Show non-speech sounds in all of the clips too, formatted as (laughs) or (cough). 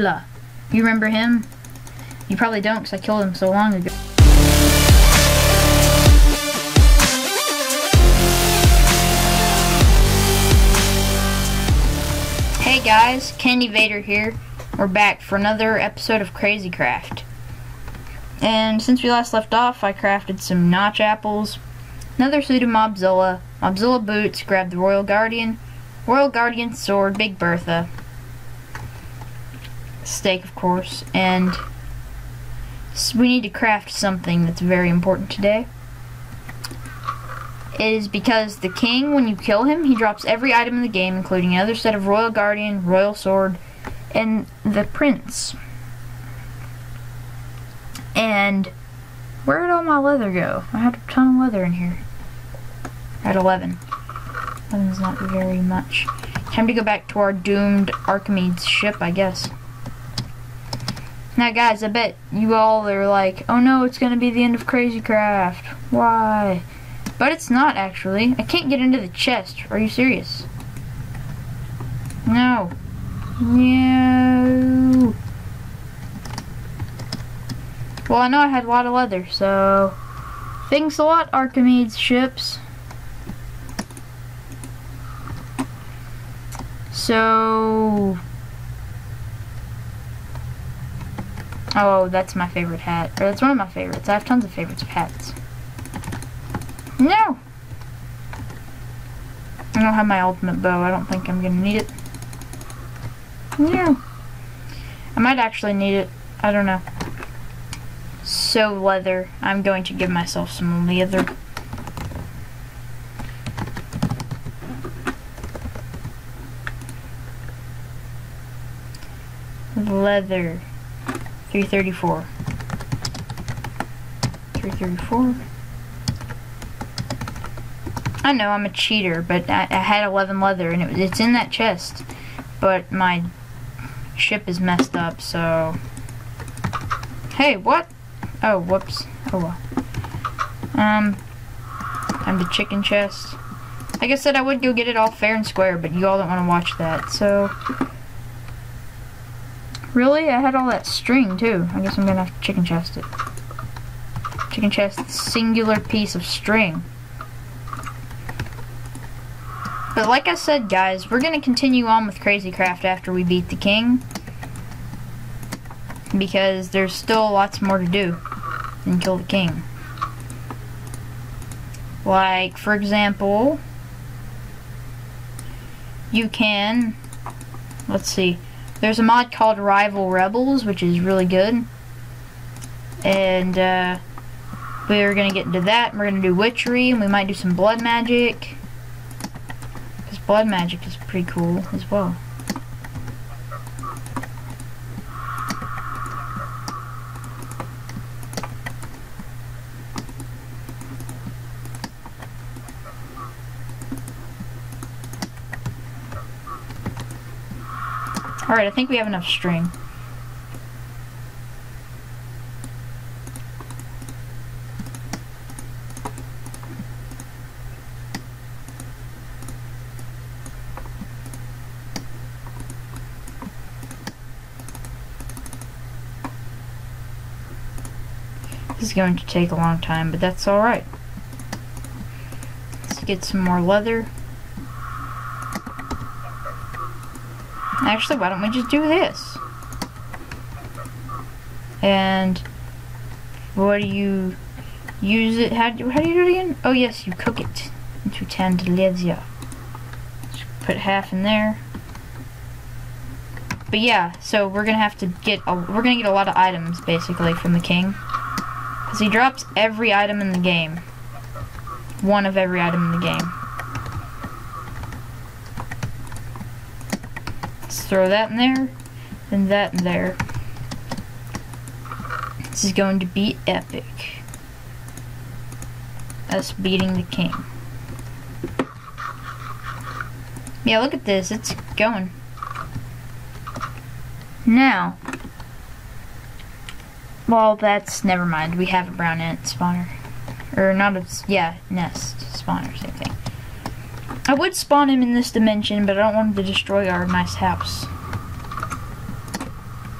Hitler. You remember him? You probably don't because I killed him so long ago. Hey guys, CandyVader here. We're back for another episode of Crazy Craft. And since we last left off, I crafted some notch apples, another suit of Mobzilla, Mobzilla boots, grabbed the Royal Guardian, Royal Guardian sword, Big Bertha, steak of course, and we need to craft something that's very important today. It is because the king, when you kill him, he drops every item in the game, including another set of Royal Guardian, Royal Sword, and the Prince. And where did all my leather go? I had a ton of leather in here. At 11. 11 is not very much. Time to go back to our doomed Archimedes ship, I guess. Now guys, I bet you all are like, oh no, it's gonna be the end of Crazy Craft. Why? But it's not actually. I can't get into the chest. Are you serious? No. No. Well, I know I had a lot of leather, so... Thanks a lot, Archimedes ships. So... Oh, that's my favorite hat. Or that's one of my favorites. I have tons of favorites of hats. No! I don't have my ultimate bow. I don't think I'm going to need it. No. I might actually need it. I don't know. So leather. I'm going to give myself some leather. Leather. 334. 334. I know I'm a cheater, but I, I had 11 leather and it, it's in that chest. But my ship is messed up, so... Hey, what? Oh, whoops. Oh well. Um, I'm the chicken chest. Like I said, I would go get it all fair and square, but you all don't want to watch that, so... Really? I had all that string, too. I guess I'm gonna have to chicken chest it. Chicken chest singular piece of string. But like I said, guys, we're to continue on with Crazy Craft after we beat the king. Because there's still lots more to do than kill the king. Like, for example, you can, let's see, there's a mod called Rival Rebels, which is really good. And, uh, we're going to get into that. We're going to do witchery, and we might do some blood magic Because blood magic is pretty cool as well. Alright, I think we have enough string. This is going to take a long time, but that's alright. Let's get some more leather. Actually, why don't we just do this? And what do you use it? How do, how do you do it again? Oh yes, you cook it into. Just put half in there. But yeah, so we're gonna have to get a, we're gonna get a lot of items basically from the king. Because he drops every item in the game. One of every item in the game. Throw that in there, and that in there. This is going to be epic. Us beating the king. Yeah, look at this. It's going. Now, well, that's never mind. We have a brown ant spawner. Or not a, yeah, nest spawner, same thing. I would spawn him in this dimension, but I don't want him to destroy our nice house.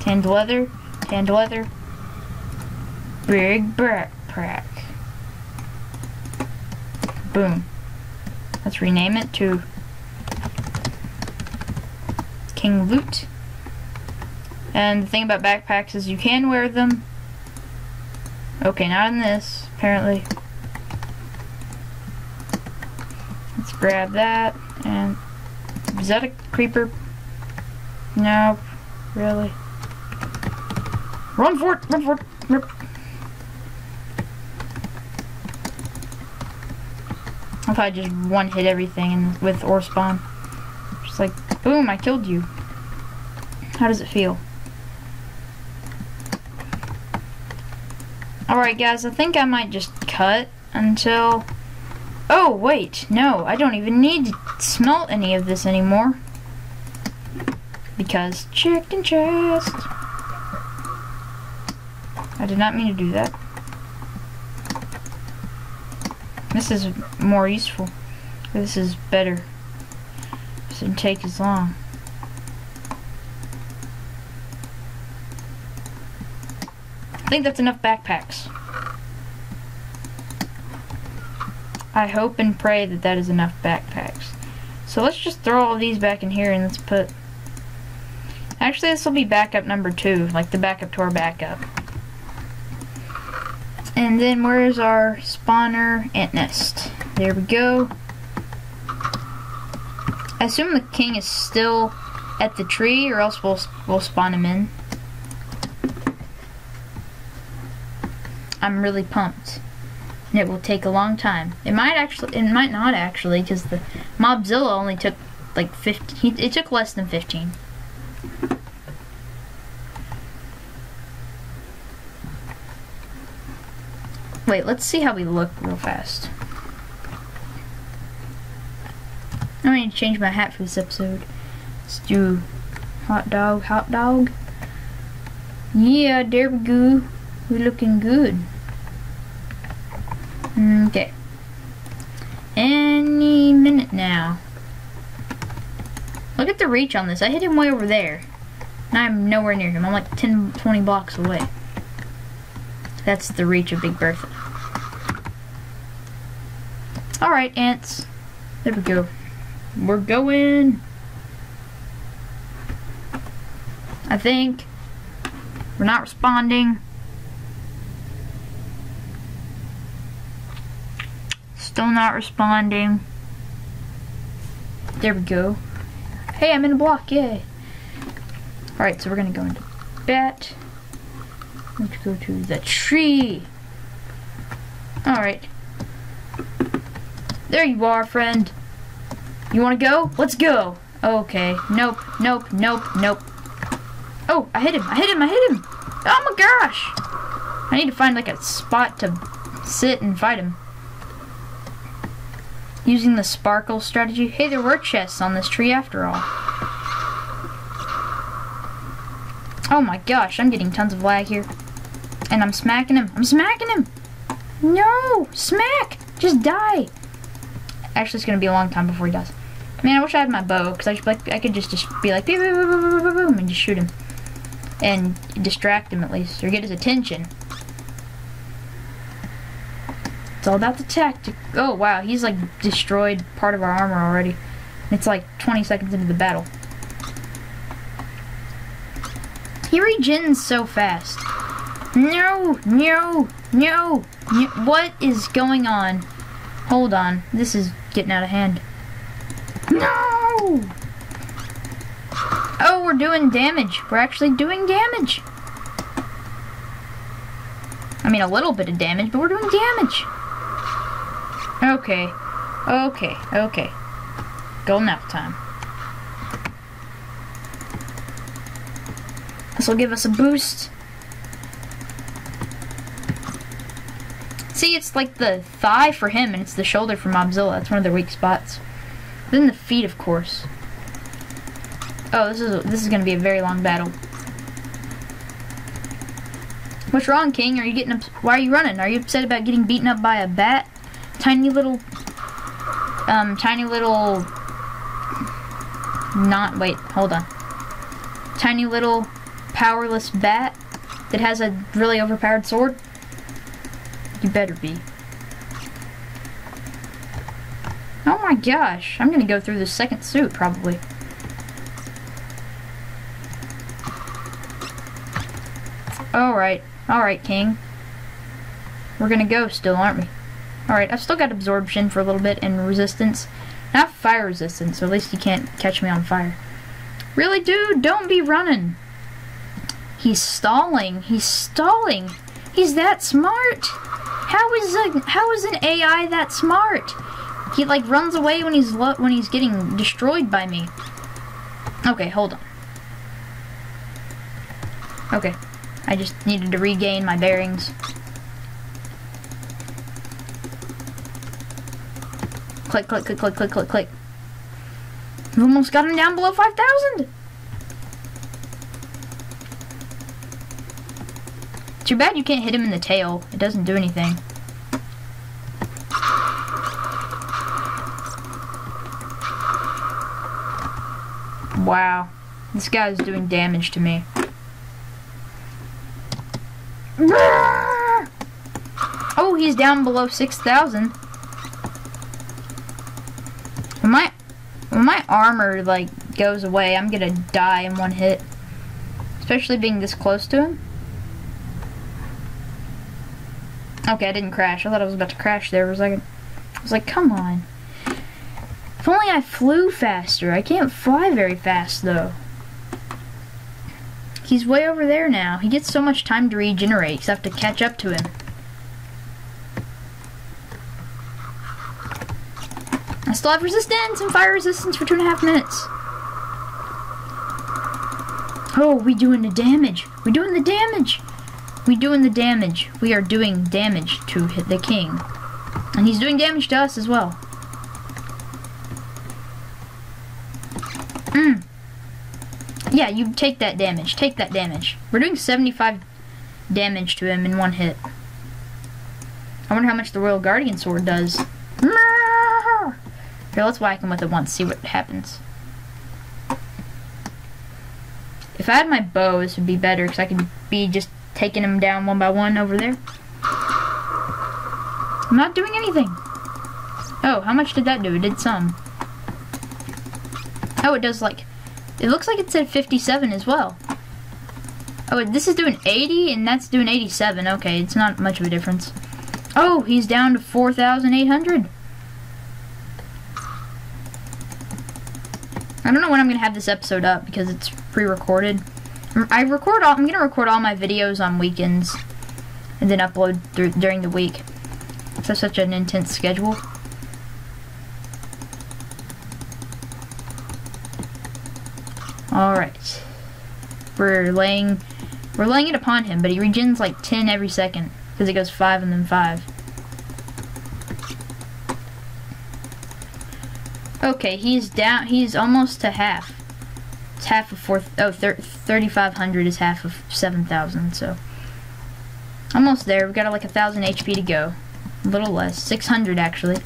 Tanned leather. Tanned leather. Big backpack. Boom. Let's rename it to King Loot. And the thing about backpacks is you can wear them. Okay, not in this, apparently. Let's grab that, and... Is that a creeper? No, really. Run for it! Run for it! Run. If I just one hit everything with ore spawn. Just like, boom, I killed you. How does it feel? Alright guys, I think I might just cut until... Oh, wait, no, I don't even need to smelt any of this anymore. Because chicken chest. I did not mean to do that. This is more useful. This is better. This didn't take as long. I think that's enough backpacks. I hope and pray that that is enough backpacks. So let's just throw all these back in here and let's put... Actually, this will be backup number two, like the backup to our backup. And then where's our spawner ant nest? There we go. I assume the king is still at the tree or else we'll, we'll spawn him in. I'm really pumped. It will take a long time. It might actually, it might not actually, because the Mobzilla only took like 15, it took less than 15. Wait, let's see how we look real fast. I need to change my hat for this episode. Let's do hot dog, hot dog. Yeah, there we go. We're looking good. Okay. Any minute now. Look at the reach on this. I hit him way over there. And I'm nowhere near him. I'm like 10, 20 blocks away. That's the reach of Big Bertha. Alright, ants. There we go. We're going. I think. We're not responding. Still not responding. There we go. Hey, I'm in a block, yay. Alright, so we're gonna go into bat. Let's go to the tree. Alright. There you are, friend. You wanna go? Let's go. Okay. Nope, nope, nope, nope. Oh, I hit him, I hit him, I hit him. Oh my gosh. I need to find like a spot to sit and fight him. Using the sparkle strategy. Hey, there were chests on this tree after all. Oh my gosh, I'm getting tons of lag here. And I'm smacking him. I'm smacking him! No! Smack! Just die! Actually, it's gonna be a long time before he does. Man, I wish I had my bow, because I, like, I could just, just be like, boom, boom, boom, boom, boom, boom, and just shoot him. And distract him at least, or get his attention. It's all about the tactic. Oh, wow, he's like destroyed part of our armor already. It's like 20 seconds into the battle. He regens so fast. No, no, no, no. What is going on? Hold on. This is getting out of hand. No! Oh, we're doing damage. We're actually doing damage. I mean, a little bit of damage, but we're doing damage. Okay. Okay. Okay. Golden apple time. This will give us a boost. See, it's like the thigh for him, and it's the shoulder for Mobzilla. That's one of their weak spots. Then the feet, of course. Oh, this is this is gonna be a very long battle. What's wrong, King? Are you getting? Why are you running? Are you upset about getting beaten up by a bat? Tiny little, um, tiny little. Not wait, hold on. Tiny little powerless bat that has a really overpowered sword? You better be. Oh my gosh, I'm gonna go through the second suit probably. Alright, alright, King. We're gonna go still, aren't we? Alright, I've still got absorption for a little bit and resistance. Not fire resistance, so at least you can't catch me on fire. Really, dude? Don't be running. He's stalling. He's stalling. He's that smart. How is a how is an AI that smart? He like runs away when he's when he's getting destroyed by me. Okay, hold on. Okay, I just needed to regain my bearings. Click, click, click, click, click, click, click. We almost got him down below 5,000. Too bad you can't hit him in the tail. It doesn't do anything. Wow. This guy's doing damage to me. Ah! Oh, he's down below 6,000. When my when my armor like goes away, I'm gonna die in one hit. Especially being this close to him. Okay, I didn't crash. I thought I was about to crash there for a second. I was like, come on. If only I flew faster. I can't fly very fast though. He's way over there now. He gets so much time to regenerate because I have to catch up to him. I still have resistance and fire resistance for two and a half minutes. Oh, we doing the damage. We doing the damage. We doing the damage. We are doing damage to hit the king. And he's doing damage to us as well. Hmm. Yeah, you take that damage. Take that damage. We're doing 75 damage to him in one hit. I wonder how much the Royal Guardian Sword does. Here, let's whack him with it once, see what happens. If I had my bow, this would be better, because I could be just taking him down one by one over there. I'm not doing anything. Oh, how much did that do? It did some. Oh, it does like... It looks like it said 57 as well. Oh, this is doing 80, and that's doing 87. Okay, it's not much of a difference. Oh, he's down to 4,800. I don't know when I'm going to have this episode up because it's pre-recorded. I record all, I'm going to record all my videos on weekends and then upload through, during the week. It's such an intense schedule. Alright. We're laying we're laying it upon him, but he regens like 10 every second because it goes 5 and then 5. Okay, he's down. He's almost to half. It's half of four. Oh, 3,500 is half of 7,000. So almost there. We've got like a thousand HP to go. A little less, 600 actually.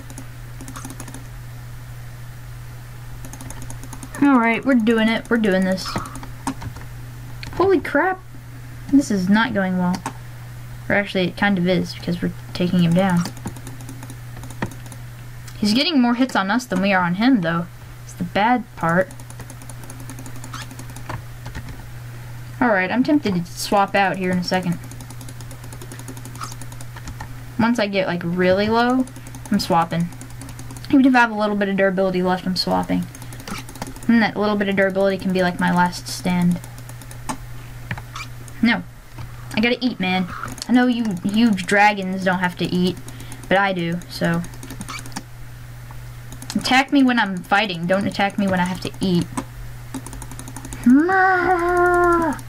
All right, we're doing it. We're doing this. Holy crap! This is not going well. Or actually, it kind of is because we're taking him down. He's getting more hits on us than we are on him, though. It's the bad part. Alright, I'm tempted to swap out here in a second. Once I get, like, really low, I'm swapping. Even if I have a little bit of durability left, I'm swapping. And that little bit of durability can be, like, my last stand. No. I gotta eat, man. I know you huge dragons don't have to eat, but I do, so... Attack me when I'm fighting. Don't attack me when I have to eat. (laughs)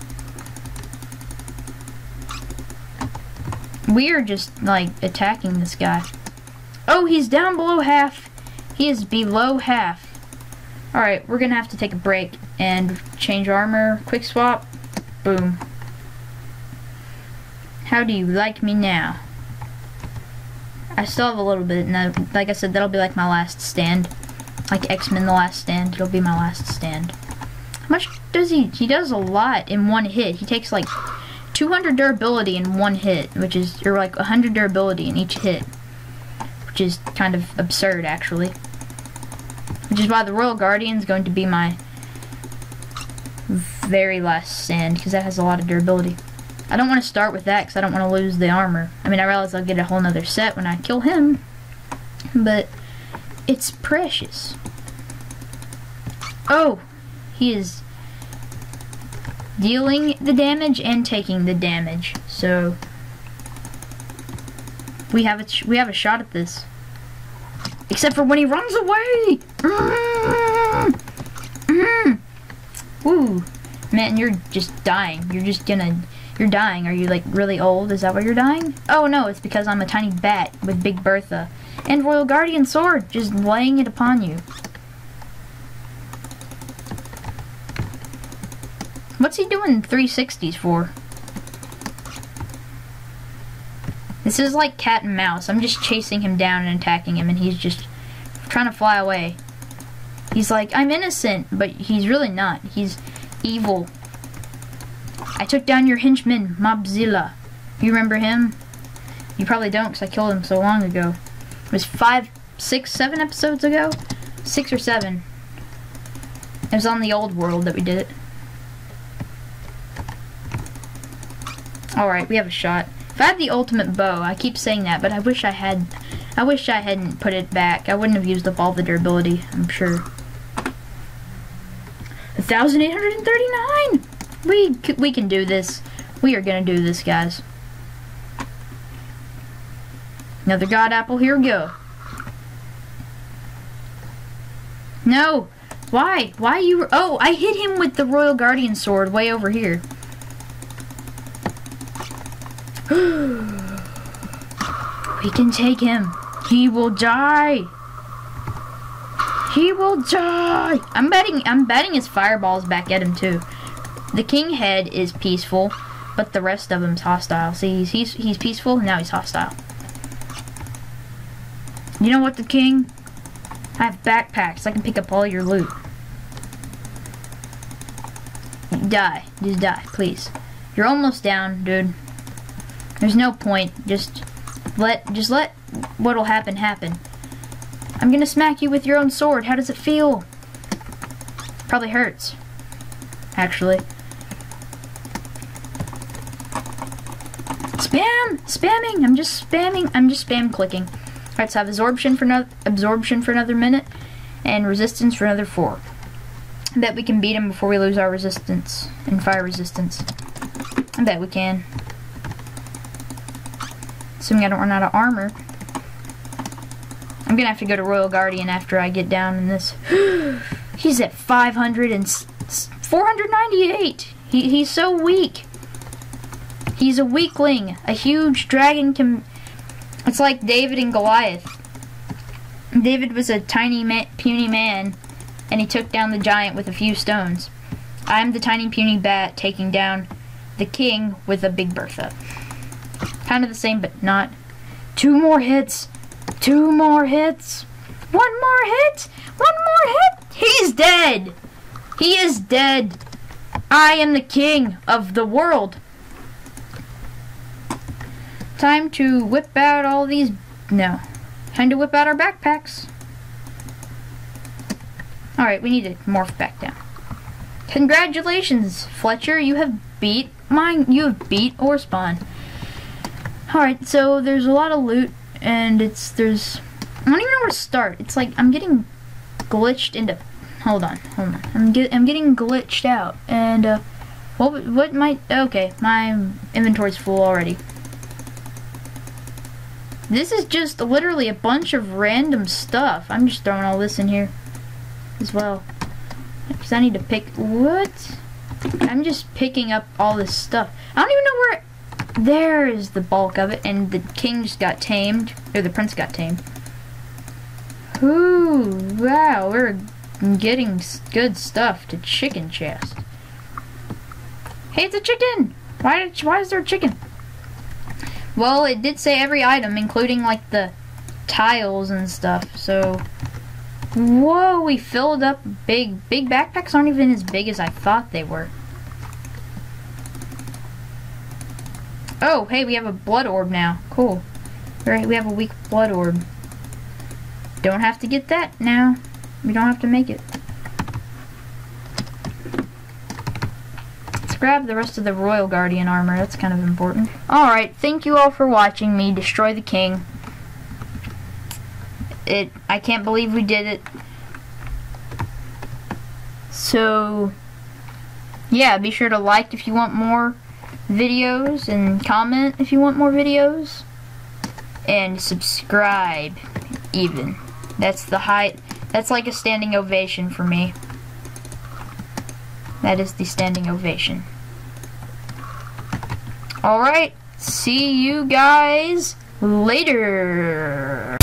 We are just, like, attacking this guy. Oh, he's down below half. He is below half. Alright, we're gonna have to take a break and change armor. Quick swap. Boom. How do you like me now? I still have a little bit, and like I said, that'll be like my last stand. Like X-Men The Last Stand, it'll be my last stand. How much does he? He does a lot in one hit. He takes like 200 durability in one hit, which is, or like 100 durability in each hit. Which is kind of absurd, actually. Which is why the Royal Guardian is going to be my very last stand, because that has a lot of durability. I don't want to start with that, because I don't want to lose the armor. I mean, I realize I'll get a whole nother set when I kill him, but it's precious. Oh, he is dealing the damage and taking the damage. So we have a we have a shot at this. Except for when he runs away. Mm -hmm. Woo, man, you're just dying. You're just gonna. You're dying. Are you like really old? Is that why you're dying? Oh no, it's because I'm a tiny bat with Big Bertha and Royal Guardian Sword just laying it upon you. What's he doing 360s for? This is like cat and mouse. I'm just chasing him down and attacking him and he's just trying to fly away. He's like, I'm innocent, but he's really not. He's evil. I took down your henchman, Mobzilla. You remember him? You probably don't because I killed him so long ago. It was five, six, seven episodes ago? Six or seven. It was on the old world that we did it. Alright, we have a shot. If I had the ultimate bow, I keep saying that, but I wish I had, I wish I hadn't put it back. I wouldn't have used up all the durability, I'm sure. 1,839! We, we can do this. We are gonna do this, guys. Another god apple, here we go. No! Why? Why you- Oh, I hit him with the Royal Guardian Sword way over here. (gasps) we can take him. He will die. He will die. I'm betting I'm betting his fireballs back at him too. The king head is peaceful, but the rest of him's hostile. See, he's he's, he's peaceful, now he's hostile. You know what, the king? I have backpacks. I can pick up all your loot. Die. Just die, please. You're almost down, dude. There's no point. Just let just let what'll happen happen. I'm gonna smack you with your own sword. How does it feel? Probably hurts. Actually. Spam! Spamming! I'm just spamming. I'm just spam clicking. Alright, so I have absorption for another absorption for another minute and resistance for another four. I bet we can beat him before we lose our resistance and fire resistance. I bet we can. Assuming I don't run out of armor. I'm gonna have to go to Royal Guardian after I get down in this. (gasps) he's at 500 and 498. He, he's so weak. He's a weakling. A huge dragon can. It's like David and Goliath. David was a tiny, puny man, and he took down the giant with a few stones. I'm the tiny, puny bat taking down the king with a big Bertha. Kind of the same, but not. Two more hits. Two more hits. One more hit. One more hit. He's dead. He is dead. I am the king of the world. Time to whip out all these. No. Time to whip out our backpacks. Alright, we need to morph back down. Congratulations, Fletcher. You have beat mine. You have beat OreSpawn. Alright, so there's a lot of loot, and it's, there's, I don't even know where to start. It's like, I'm getting glitched into, hold on, hold on. I'm, get, I'm getting glitched out, and, uh, what, what might, okay, my inventory's full already. This is just literally a bunch of random stuff. I'm just throwing all this in here as well. Because I need to pick, what? I'm just picking up all this stuff. I don't even know where there is the bulk of it, and the king just got tamed, or the prince got tamed. Ooh, wow, we're getting good stuff to chicken chest. Hey, it's a chicken! Why, did, why is there a chicken? Well, it did say every item, including, like, the tiles and stuff, so... Whoa, we filled up big. Big backpacks aren't even as big as I thought they were. Oh, hey, we have a blood orb now. Cool. Alright, we have a weak blood orb. Don't have to get that now. We don't have to make it. Grab the rest of the Royal Guardian armor. That's kind of important. Alright, thank you all for watching me destroy the king. It I can't believe we did it. So yeah, be sure to like if you want more videos and comment if you want more videos and subscribe even. That's the height. That's like a standing ovation for me. That is the standing ovation. Alright, see you guys later.